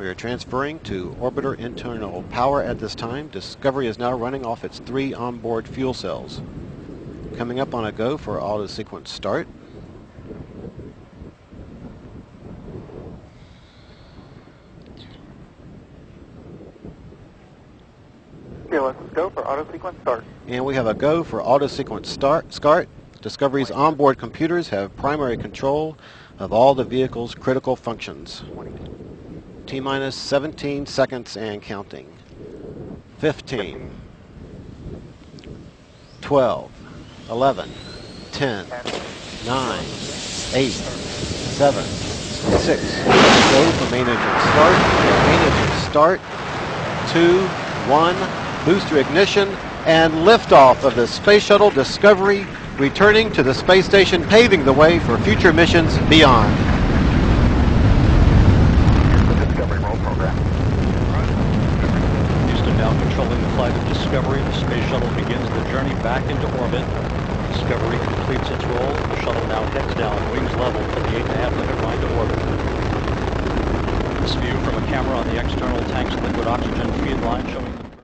We are transferring to orbiter internal power at this time. Discovery is now running off its three onboard fuel cells. Coming up on a go for auto sequence start. Go for auto sequence start. And we have a go for auto sequence start. start. Discovery's onboard computers have primary control of all the vehicle's critical functions. T minus 17 seconds and counting. 15, 12, 11, 10, 9, 8, 7, 6. Go for main engine start. Main engine start. 2, 1. Booster ignition and liftoff of the Space Shuttle Discovery returning to the space station paving the way for future missions beyond. Here's the Discovery roll program. Houston now controlling the flight of Discovery. The space shuttle begins the journey back into orbit. Discovery completes its roll. The shuttle now heads down, wings level for the 8.5 minute ride to orbit. This view from a camera on the external tank's liquid oxygen feed line showing